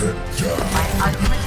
My